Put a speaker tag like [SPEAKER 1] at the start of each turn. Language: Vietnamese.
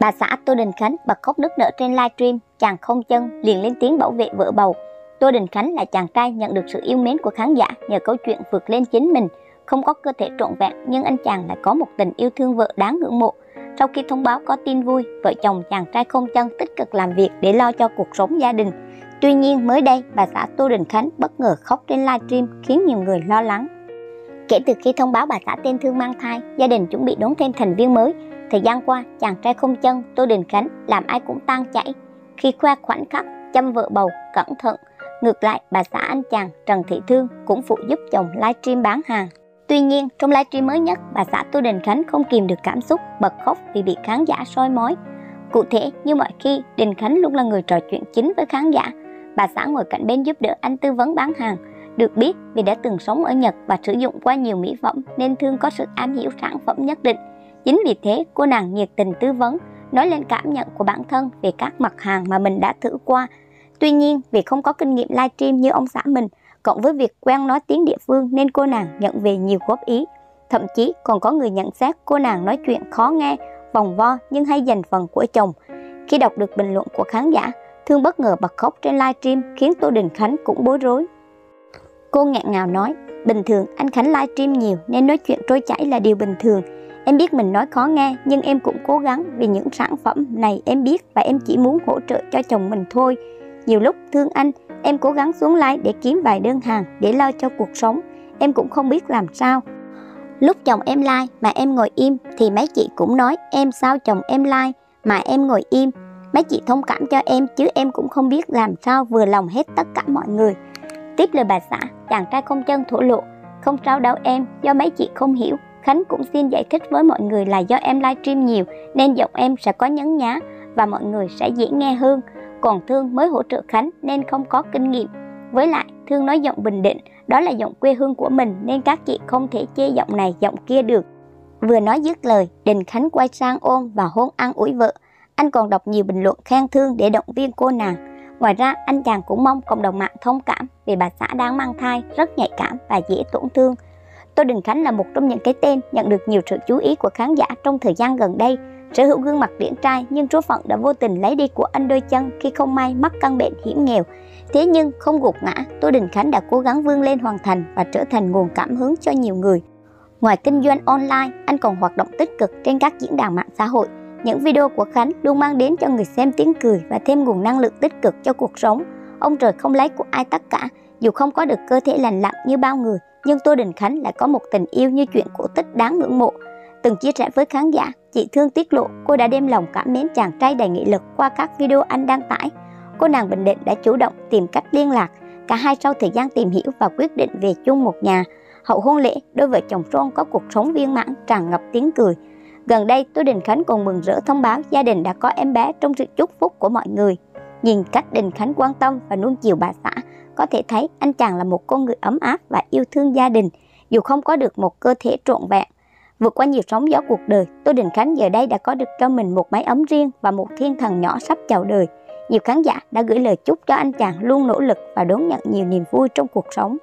[SPEAKER 1] Bà xã Tô Đình Khánh bật khóc nức nở trên livestream, chàng không chân liền lên tiếng bảo vệ vợ bầu. Tô Đình Khánh là chàng trai nhận được sự yêu mến của khán giả nhờ câu chuyện vượt lên chính mình, không có cơ thể trọn vẹn nhưng anh chàng lại có một tình yêu thương vợ đáng ngưỡng mộ. Sau khi thông báo có tin vui, vợ chồng chàng trai không chân tích cực làm việc để lo cho cuộc sống gia đình. Tuy nhiên mới đây, bà xã Tô Đình Khánh bất ngờ khóc trên livestream khiến nhiều người lo lắng. Kể từ khi thông báo bà xã tên thương mang thai, gia đình chuẩn bị đón thêm thành viên mới. Thời gian qua, chàng trai không chân Tô Đình Khánh làm ai cũng tan chảy. Khi khoe khoảnh khắc chăm vợ bầu cẩn thận, ngược lại bà xã anh chàng Trần Thị Thương cũng phụ giúp chồng livestream bán hàng. Tuy nhiên, trong livestream mới nhất, bà xã Tô Đình Khánh không kìm được cảm xúc, bật khóc vì bị khán giả soi mói. Cụ thể, như mọi khi, Đình Khánh luôn là người trò chuyện chính với khán giả. Bà xã ngồi cạnh bên giúp đỡ anh tư vấn bán hàng. Được biết, vì đã từng sống ở Nhật và sử dụng qua nhiều mỹ phẩm nên Thương có sự am hiểu sản phẩm nhất định. Chính vì thế, cô nàng nhiệt tình tư vấn, nói lên cảm nhận của bản thân về các mặt hàng mà mình đã thử qua. Tuy nhiên, vì không có kinh nghiệm livestream như ông xã mình, cộng với việc quen nói tiếng địa phương nên cô nàng nhận về nhiều góp ý. Thậm chí còn có người nhận xét cô nàng nói chuyện khó nghe, vòng vo nhưng hay dành phần của chồng. Khi đọc được bình luận của khán giả, Thương bất ngờ bật khóc trên livestream khiến Tô Đình Khánh cũng bối rối. Cô nghẹn ngào nói, bình thường anh Khánh livestream nhiều nên nói chuyện trôi chảy là điều bình thường. Em biết mình nói khó nghe nhưng em cũng cố gắng vì những sản phẩm này em biết và em chỉ muốn hỗ trợ cho chồng mình thôi. Nhiều lúc thương anh, em cố gắng xuống like để kiếm vài đơn hàng để lo cho cuộc sống. Em cũng không biết làm sao. Lúc chồng em like mà em ngồi im thì mấy chị cũng nói em sao chồng em like mà em ngồi im. Mấy chị thông cảm cho em chứ em cũng không biết làm sao vừa lòng hết tất cả mọi người. Tiếp lời bà xã, chàng trai không chân thổ lộ, không sao đâu em, do mấy chị không hiểu. Khánh cũng xin giải thích với mọi người là do em livestream nhiều nên giọng em sẽ có nhấn nhá và mọi người sẽ dễ nghe hơn. Còn Thương mới hỗ trợ Khánh nên không có kinh nghiệm. Với lại, Thương nói giọng Bình Định, đó là giọng quê hương của mình nên các chị không thể chê giọng này giọng kia được. Vừa nói dứt lời, Đình Khánh quay sang ôm và hôn ăn ủi vợ. Anh còn đọc nhiều bình luận khen thương để động viên cô nàng. Ngoài ra, anh chàng cũng mong cộng đồng mạng thông cảm vì bà xã đang mang thai, rất nhạy cảm và dễ tổn thương. Tô Đình Khánh là một trong những cái tên nhận được nhiều sự chú ý của khán giả trong thời gian gần đây. Sở hữu gương mặt điển trai nhưng số phận đã vô tình lấy đi của anh đôi chân khi không may mắc căn bệnh hiểm nghèo. Thế nhưng không gục ngã, Tô Đình Khánh đã cố gắng vươn lên hoàn thành và trở thành nguồn cảm hứng cho nhiều người. Ngoài kinh doanh online, anh còn hoạt động tích cực trên các diễn đàn mạng xã hội. Những video của Khánh luôn mang đến cho người xem tiếng cười và thêm nguồn năng lượng tích cực cho cuộc sống. Ông trời không lấy của ai tất cả, dù không có được cơ thể lành lặn như bao người, nhưng Tô Đình Khánh lại có một tình yêu như chuyện cổ tích đáng ngưỡng mộ. Từng chia sẻ với khán giả, chị Thương tiết lộ cô đã đem lòng cảm mến chàng trai đầy nghị lực qua các video anh đăng tải. Cô nàng Bình Định đã chủ động tìm cách liên lạc, cả hai sau thời gian tìm hiểu và quyết định về chung một nhà. Hậu hôn lễ, đôi vợ chồng Son có cuộc sống viên mãn tràn ngập tiếng cười. Gần đây, Tô Đình Khánh còn mừng rỡ thông báo gia đình đã có em bé trong sự chúc phúc của mọi người. Nhìn cách Đình Khánh quan tâm và nuông chiều bà xã, có thể thấy anh chàng là một con người ấm áp và yêu thương gia đình, dù không có được một cơ thể trọn vẹn. Vượt qua nhiều sóng gió cuộc đời, Tô Đình Khánh giờ đây đã có được cho mình một mái ấm riêng và một thiên thần nhỏ sắp chào đời. Nhiều khán giả đã gửi lời chúc cho anh chàng luôn nỗ lực và đón nhận nhiều niềm vui trong cuộc sống.